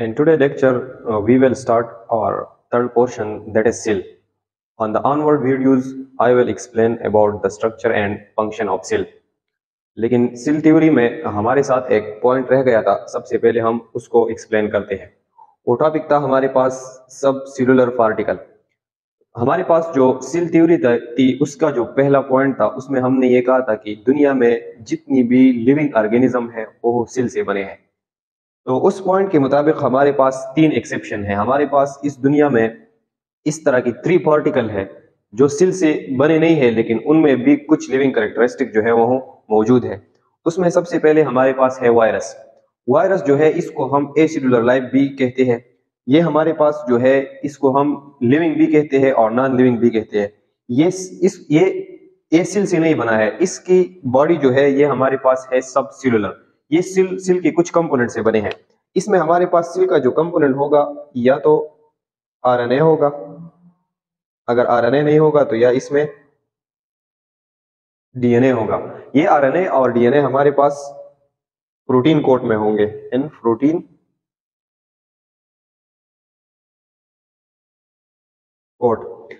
In today's lecture, uh, we will start our third portion that is cell. On the onward videos, I will explain about the structure and function of cell. लेकिन cell theory में हमारे साथ एक point रह गया था सबसे पहले हम उसको एक्सप्लेन करते हैं वो टॉपिक था हमारे पास सब सेलुलर पार्टिकल हमारे पास जो सिल थ्योरी थी उसका जो पहला पॉइंट था उसमें हमने ये कहा था कि दुनिया में जितनी भी लिविंग ऑर्गेनिज्म है वो सिल से बने हैं तो उस पॉइंट के मुताबिक हमारे पास तीन एक्सेप्शन है। हमारे पास इस दुनिया में इस तरह की थ्री पार्टिकल है, जो सिल से बने नहीं है, लेकिन उनमें भी कुछ लिविंग करेक्टरिस्टिक जो है, वो मौजूद है। उसमें सबसे पहले हमारे पास है वायरस वायरस जो है, इसको हम ए सेलुलर लाइफ भी कहते हैं। ये हमारे पास जो है, इसको हम लिविंग भी कहते हैं और नॉन लिविंग भी कहते हैं। ये इस ये ए सिल से नहीं बना है। इसकी बॉडी जो है, ये हमारे पास है सब सेलुलर ये सिल सिल के कुछ कंपोनेंट से बने हैं। इसमें हमारे पास सिल का जो कंपोनेंट होगा, या तो आरएनए होगा। अगर आरएनए नहीं होगा तो या इसमें डीएनए होगा। ये आरएनए और डीएनए हमारे पास प्रोटीन कोट में होंगे। इन प्रोटीन कोट।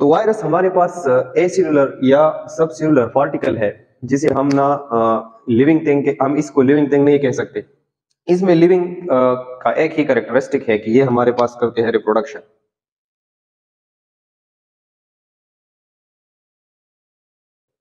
तो वायरस हमारे पास ए सेलुलर या सब सेलुलर पार्टिकल है। जिसे हम ना लिविंग थिंग के, हम इसको लिविंग थिंग नहीं कह सकते। इसमें लिविंग का एक ही करेक्टरिस्टिक है कि ये हमारे पास करते हैं रिप्रोडक्शन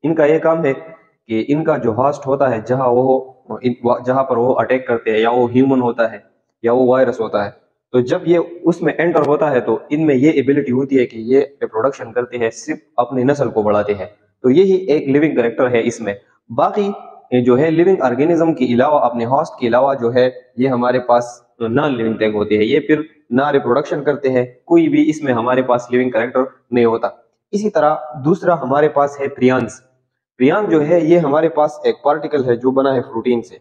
इनका ये काम है कि इनका जो हास्ट होता है, जहाँ वो जहाँ पर वो अटैक करते हैं, या वो ह्यूमन होता है, या वो वायरस होता है तो जब ये उसमें एंटर होता है तो इनमें ये एबिलिटी होती है कि ये रिप्रोडक्शन करते हैं, सिर्फ़ अपनी नस्ल को बढ़ाते हैं। तो यही एक लिविंग करेक्टर है इसमें। बाकी जो है लिविंग ऑर्गेनिज्म के अलावा, अपने हॉस्ट के अलावा जो है, ये हमारे पास नॉन लिविंग टैग होते हैं। ये फिर ना रिप्रोडक्शन करते हैं, कोई भी इसमें हमारे पास लिविंग करेक्टर नहीं होता। इसी तरह, दूसरा हमारे पास है प्रियांस प्रियांस जो है, ये हमारे पास एक पार्टिकल है जो बना है प्रोटीन से।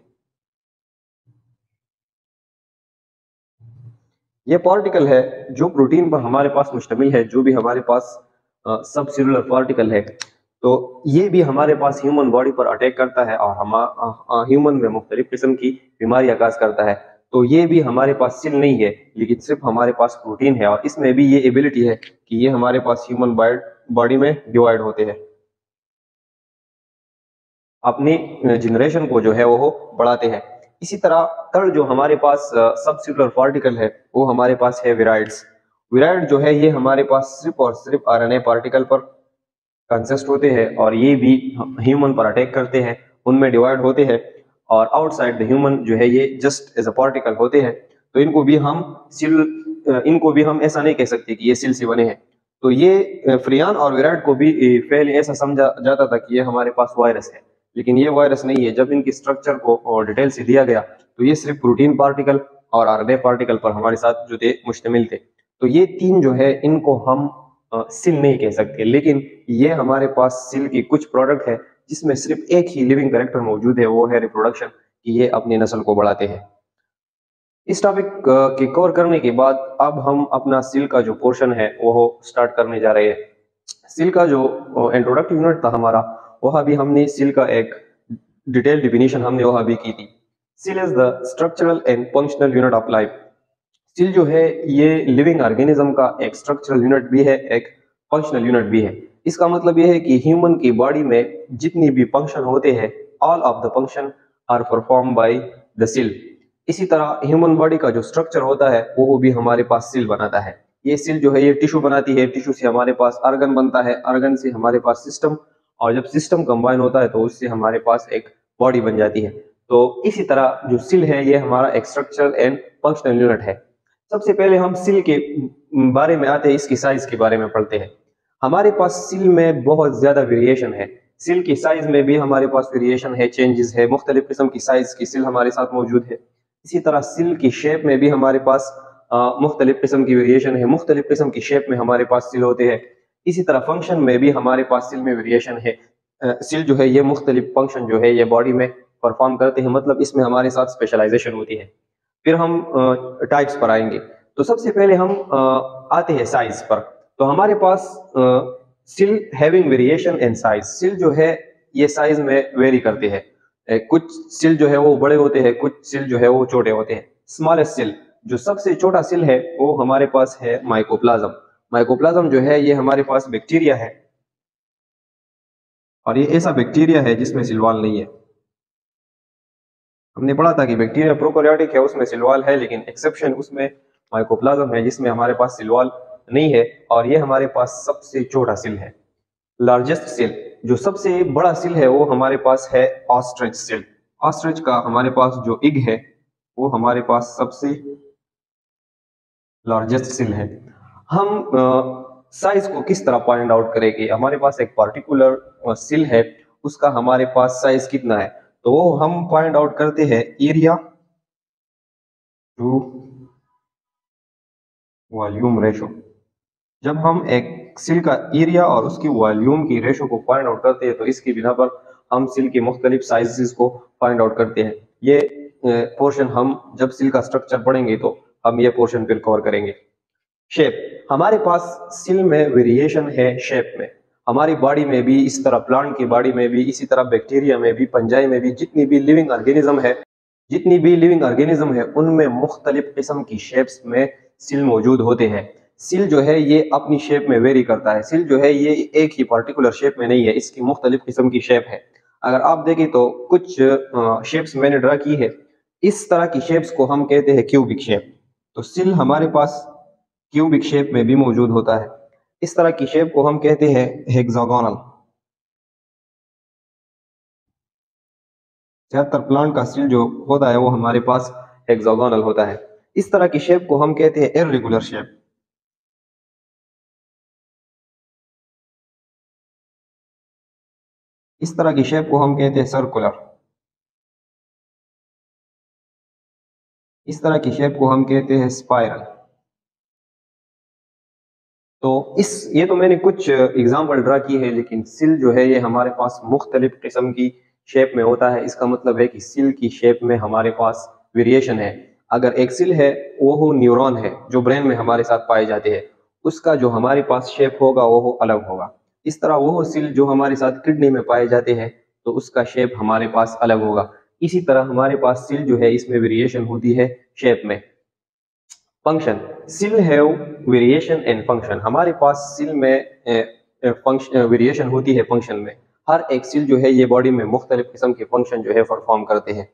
ये पार्टिकल है जो प्रोटीन पर हमारे पास मुश्तमिल है, जो भी हमारे पास सब सेलुलर पार्टिकल है। तो ये भी हमारे पास ह्यूमन बॉडी पर अटैक करता है और हम ह्यूमन में मुख्तलिफ़ किस्म की बीमारी आगाज़ करता है। तो ये भी हमारे पास सिल नहीं है, लेकिन सिर्फ़ हमारे पास प्रोटीन है और इसमें भी ये एबिलिटी है कि ये हमारे पास ह्यूमन बॉडी में डिवाइड होते हैं। अपनी जनरेशन को जो है वो बढ़ाते हैं। इसी तरह थर्ड जो हमारे पास सब सेलुलर पार्टिकल है, वो हमारे पास है विराइड्स विराइड जो है ये हमारे पास सिर्फ़ और सिर्फ़ आरएनए पार्टिकल पर कंसिस्ट होते हैं और ये भी ह्यूमन पर अटैक करते हैं, उनमें डिवाइड होते हैं और आउटसाइड द ह्यूमन जो है ये जस्ट एज अ पार्टिकल होते हैं। तो इनको भी हम सिल इनको भी हम ऐसा नहीं कह सकते कि ये सिल से बने हैं। तो ये फ्रियान और विराट को भी पहले ऐसा समझा जाता था कि ये हमारे पास वायरस है। लेकिन ये वायरस नहीं है। जब इनकी स्ट्रक्चर को डिटेल से दिया गया तो ये सिर्फ़ प्रोटीन पार्टिकल और आरएनए पार्टिकल पर हमारे साथ जो थे, मुश्तमिल थे। तो ये तीन जो है, इनको हम सिल नहीं कह सकते। लेकिन ये हमारे पास सिल की कुछ प्रोडक्ट है, जिसमें सिर्फ़ एक ही लिविंग करेक्टर मौजूद है, वो है रिप्रोडक्शन कि ये अपनी नस्ल को बढ़ाते हैं। इस टॉपिक के कवर करने के बाद अब हम अपना सिल का जो पोर्शन है, वो स्टार्ट करने जा रहे हैं। सिल का जो इंट्रोडक्टिव यूनिट था हमारा, वह भी हमने सिल का एक डिटेल डिफिनेशन हमने वह भी की थी। Cell is the structural and functional unit of life cell जो है, ये लिविंग ऑर्गेनिज्म का एक स्ट्रक्चरल यूनिट भी है, एक फंक्शनल यूनिट भी है। इसका मतलब यह है कि ह्यूमन की बॉडी में जितनी भी फ़ंक्शन होते हैं all of the function are perform by the cell इसी तरह ह्यूमन बॉडी का जो स्ट्रक्चर होता है, वो भी हमारे पास सिल बनाता है। ये सिल जो है, ये टिश्यू बनाती है। टिश्यू से हमारे पास अर्गन बनता है। अर्गन से हमारे पास सिस्टम और जब सिस्टम कंबाइन होता है तो उससे हमारे पास एक बॉडी बन जाती है। तो इसी तरह जो सिल है, ये हमारा एक स्ट्रक्चरल एंड फंक्शनल यूनिट है। सबसे पहले हम सिल के बारे में आते हैं, इसकी साइज़ के बारे में पढ़ते हैं। हमारे पास सिल में बहुत ज़्यादा वेरिएशन है। सिल की साइज़ में भी हमारे पास वेरिएशन है चेंजेस है, मुख्तलिफ़ किस्म की साइज़ की सिल हमारे साथ मौजूद है। इसी तरह सिल की शेप में भी हमारे पास मुख्तलिफ़ किस्म की वेरिएशन है, मुख्तलिफ़ किस्म की शेप में हमारे पास सिल होते हैं। इसी तरह फ़ंक्शन में भी हमारे पास सिल में वेरिएशन है। सिल जो है, ये मुख्तलिफ़ फ़ंक्शन जो है, ये बॉडी में परफॉर्म करते हैं मतलब इसमें हमारे साथ स्पेशलाइजेशन होती है। फिर हम टाइप्स पर आएँगे। तो सबसे पहले हम आते हैं साइज़ पर। तो हमारे पास सिल हैविंग वेरिएशन इन साइज़ सिल जो है, ये साइज़ में वेरी करते हैं। कुछ सिल जो है वो बड़े होते हैं, कुछ सिल जो है वो छोटे होते हैं। स्मॉलेस्ट सिल जो सबसे छोटा सिल है, वो हमारे पास है माइकोप्लाज्म माइकोप्लाज्म जो है, ये हमारे पास बैक्टीरिया है। और ये ऐसा बैक्टीरिया है जिसमें सिलवाल नहीं है। हमने पढ़ा था कि बैक्टीरिया प्रोकैरियोटिक है, उसमें सिलवाल है, लेकिन एक्सेप्शन उसमें माइकोप्लाज्म है, जिसमें हमारे पास सिलवाल नहीं है, और ये हमारे पास सबसे छोटा सेल है। लार्जेस्ट सिल जो सबसे बड़ा सिल है, वो हमारे पास है ऑस्ट्रिच सिल ऑस्ट्रिच का हमारे पास जो इग है, वो हमारे पास सबसे लार्जेस्ट सिल है। हम साइज़ को किस तरह पॉइंट आउट करेंगे? हमारे पास एक पर्टिकुलर सिल है, उसका हमारे पास साइज़ कितना है? तो वो हम पॉइंट आउट करते हैं एरिया टू वॉल्यूम रेशो जब हम एक सिल का एरिया और उसकी वॉल्यूम की रेशो को पॉइंट आउट करते हैं तो इसकी बिना पर हम सिल के मुख्तलिफ़ साइजेस को फाइंड आउट करते हैं। ये पोर्शन हम जब सिल का स्ट्रक्चर पढ़ेंगे तो हम ये पोर्शन फिर कवर करेंगे। शेप हमारे पास सिल में वेरिएशन है शेप में। हमारी बॉडी में भी, इस तरह प्लांट की बॉडी में भी, इसी तरह बैक्टीरिया में भी पंजाई में भी, जितनी भी लिविंग ऑर्गेनिज्म है, जितनी भी लिविंग ऑर्गेनिज्म है, उनमें मुख्तलिफ़ किस्म की शेप्स में सिल मौजूद होते हैं। सिल जो है, ये अपनी शेप में वेरी करता है। सिल जो है, ये एक ही पर्टिकुलर शेप में नहीं है, इसकी मुख्तलिफ़ किस्म की शेप है। अगर आप देखें तो कुछ शेप्स मैंने ड्रा की है। इस तरह की शेप्स को हम कहते हैं क्यूबिक शेप तो सिल हमारे पास क्यूबिक शेप में भी मौजूद होता है। इस तरह की शेप को हम कहते हैं हेक्सागोनल ज़्यादातर प्लांट का सिल जो होता है वो हमारे पास हेक्सागोनल होता है। इस तरह की शेप को हम कहते हैं इरेगुलर शेप इस तरह की शेप को हम कहते हैं सर्कुलर इस तरह की शेप को हम कहते हैं स्पाइरल तो इस, ये तो मैंने कुछ एग्ज़ाम्पल ड्रा की है, लेकिन सिल जो है, ये हमारे पास मुख्तलिफ़ किस्म की शेप में होता है। इसका मतलब है कि सिल की शेप में हमारे पास वेरिएशन है। अगर एक सिल है वो न्यूरॉन है, जो ब्रेन में हमारे साथ पाए जाते हैं, उसका जो हमारे पास शेप होगा वो हो अलग होगा। इस तरह वो सिल जो हमारे साथ किडनी में पाए जाते हैं तो उसका शेप हमारे पास अलग होगा। इसी तरह हमारे पास सिल जो है, इसमें वेरिएशन होती है शेप में। फ़ंक्शन सिल हैव वेरिएशन एंड फ़ंक्शन हमारे पास सिल में फ़ंक्शन वेरिएशन होती है फ़ंक्शन में। हर एक सिल जो है, ये बॉडी में मुख्तलिफ़ किस्म के फ़ंक्शन जो है परफॉर्म करते हैं।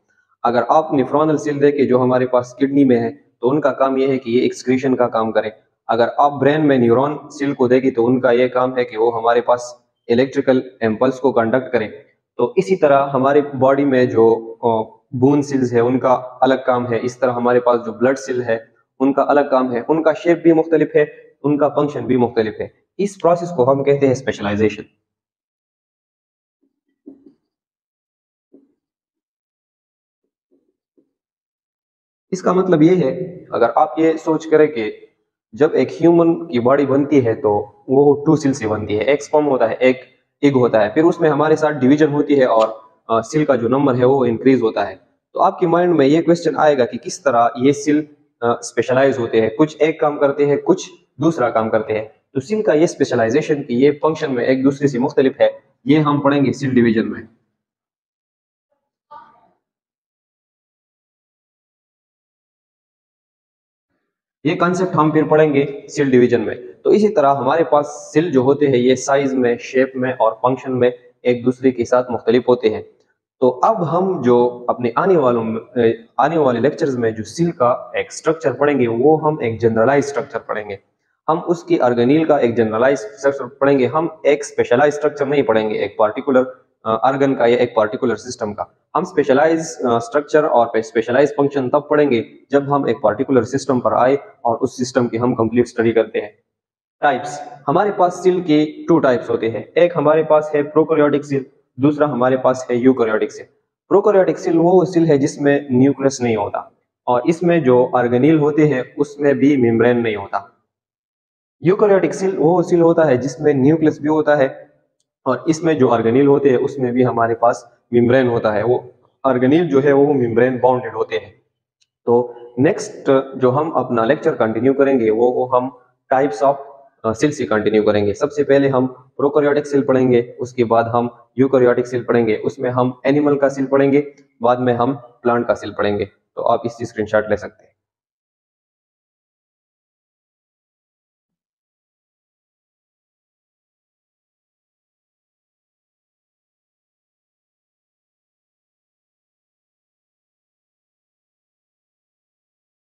अगर आप निफ्रॉनल सिल देखें, जो हमारे पास किडनी में है तो उनका काम यह है कि ये एक्सक्रीशन का काम करें। अगर आप ब्रेन में न्यूरॉन सिल को देगी तो उनका यह काम है कि वो हमारे पास इलेक्ट्रिकल इम्पल्स को कंडक्ट करें। तो इसी तरह हमारे बॉडी में जो बोन सिल्स है, उनका अलग काम है। इस तरह हमारे पास जो ब्लड सिल है उनका अलग काम है, उनका शेप भी मुख्तलिफ़ है, उनका फ़ंक्शन भी मुख्तलिफ़ है। इस प्रोसेस को हम कहते हैं स्पेशलाइजेशन इसका मतलब ये है, अगर आप ये सोच करें कि जब एक ह्यूमन की बॉडी बनती है तो वो टू सिल से बनती है। एक स्पम होता है, एक इग होता है, फिर उसमें हमारे साथ डिवीज़न होती है और सिल का जो नंबर है, वो इंक्रीज होता है। तो आपके माइंड में ये क्वेश्चन आएगा कि किस तरह ये सिल स्पेशलाइज होते हैं, कुछ एक काम करते हैं, कुछ दूसरा काम करते हैं। तो सिल का ये स्पेशलाइजेशन की ये फ़ंक्शन में एक दूसरे से मुख्तलिफ़ है, ये हम पढ़ेंगे सिल डिवीज़न में। ये कॉन्सेप्ट हम फिर पढ़ेंगे सिल डिवीज़न में। तो इसी तरह हमारे पास सिल जो होते हैं, ये साइज़ में शेप में और फ़ंक्शन में एक दूसरे के साथ मुख्तलिफ़ होते हैं। तो अब हम जो अपने आने वालों आने वाले लेक्चर्स में जो सिल का एक स्ट्रक्चर पढ़ेंगे, वो हम एक जनरलाइज स्ट्रक्चर पढ़ेंगे। हम उसकी अर्गनील का एक जनरलाइज स्ट्रक्चर पढ़ेंगे। हम एक स्पेशलाइज स्ट्रक्चर नहीं पढ़ेंगे, एक पार्टिकुलर अर्गन का या एक पार्टिकुलर सिस्टम का। हम स्पेशलाइज स्ट्रक्चर और स्पेशलाइज फ़ंक्शन तब पढ़ेंगे जब हम एक पार्टिकुलर सिस्टम पर आए और उस सिस्टम की हम कंप्लीट स्टडी करते हैं। टाइप्स हमारे पास सेल के टू टाइप्स होते हैं। एक हमारे पास है प्रोकैरियोटिक सेल दूसरा हमारे पास है यूकैरियोटिक सेल। प्रोकैरियोटिक सेल वो सेल है जिसमें न्यूक्लियस नहीं होता और इसमें जो ऑर्गेनिल होते हैं, उसमें भी मेम्ब्रेन नहीं होता। यूकैरियोटिक सेल वो सेल होता है जिसमें न्यूक्लियस भी होता है और इसमें जो ऑर्गेनिल होते हैं, उसमें भी हमारे पास मिम्ब्रेन होता है। वो ऑर्गेनिल जो है, वो मिम्ब्रेन बाउंडेड होते हैं। तो नेक्स्ट जो हम अपना लेक्चर कंटिन्यू करेंगे, वो वो हम टाइप्स ऑफ़ सेल से कंटिन्यू करेंगे। सबसे पहले हम प्रोकैरियोटिक सेल पढ़ेंगे, उसके बाद हम यूकैरियोटिक सेल पढ़ेंगे, उसमें हम एनिमल का सेल पढ़ेंगे, बाद में हम प्लांट का सेल पढ़ेंगे। तो आप इसकी स्क्रीनशॉट ले सकते हैं।